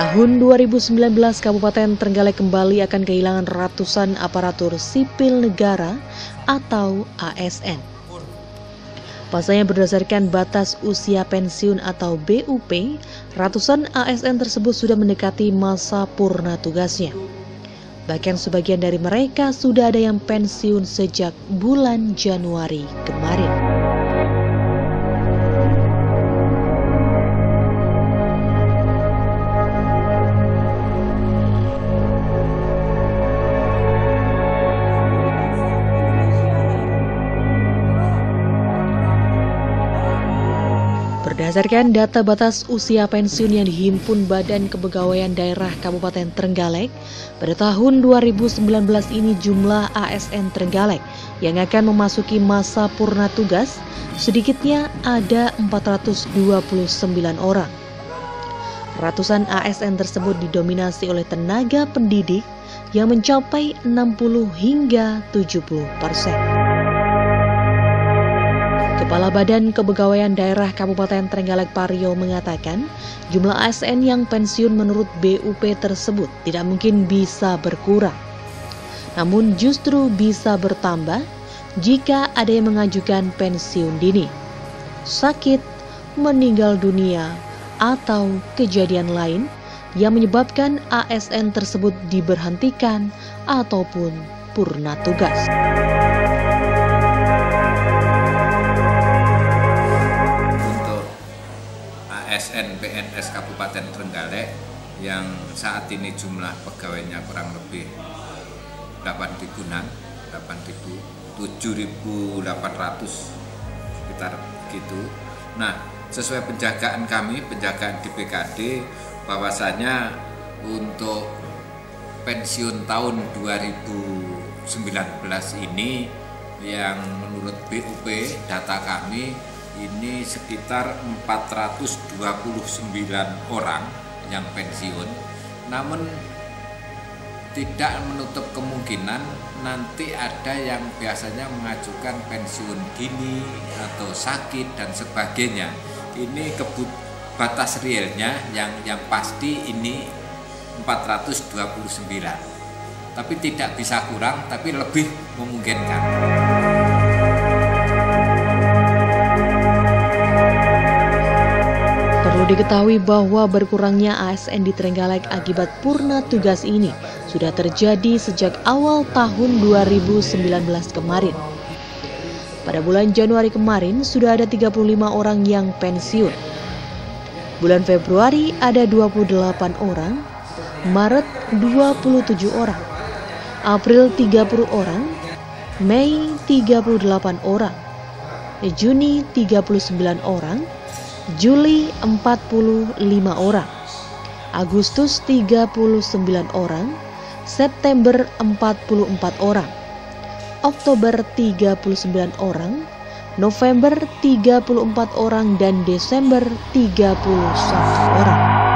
Tahun 2019, Kabupaten Trenggalek kembali akan kehilangan ratusan aparatur sipil negara atau ASN. Pasalnya berdasarkan batas usia pensiun atau BUP, ratusan ASN tersebut sudah mendekati masa purna tugasnya. Bahkan sebagian dari mereka sudah ada yang pensiun sejak bulan Januari kemarin. Berdasarkan data batas usia pensiun yang dihimpun Badan Kepegawaian Daerah Kabupaten Trenggalek, pada tahun 2019 ini jumlah ASN Trenggalek yang akan memasuki masa purna tugas sedikitnya ada 429 orang. Ratusan ASN tersebut didominasi oleh tenaga pendidik yang mencapai 60 hingga 70 persen. Kepala Badan Kepegawaian Daerah Kabupaten Trenggalek Pario mengatakan, jumlah ASN yang pensiun menurut BUP tersebut tidak mungkin bisa berkurang. Namun justru bisa bertambah jika ada yang mengajukan pensiun dini, sakit, meninggal dunia, atau kejadian lain yang menyebabkan ASN tersebut diberhentikan ataupun purna tugas. Kabupaten Trenggalek yang saat ini jumlah pegawainya kurang lebih 8.000 an 8.000 7.800 sekitar gitu. Nah, sesuai penjagaan kami, penjagaan di PKD bahwasanya untuk pensiun tahun 2019 ini yang menurut BUP data kami ini sekitar 429 orang yang pensiun. Namun tidak menutup kemungkinan nanti ada yang biasanya mengajukan pensiun dini atau sakit dan sebagainya. Ini kebut batas realnya yang yang pasti ini 429 tapi tidak bisa kurang tapi lebih memungkinkan diketahui bahwa berkurangnya ASN di Trenggalek akibat purna tugas ini sudah terjadi sejak awal tahun 2019 kemarin. Pada bulan Januari kemarin sudah ada 35 orang yang pensiun. Bulan Februari ada 28 orang, Maret 27 orang, April 30 orang, Mei 38 orang, Juni 39 orang, Juli 45 orang, Agustus 39 orang, September 44 orang, Oktober 39 orang, November 34 orang dan Desember 31 orang.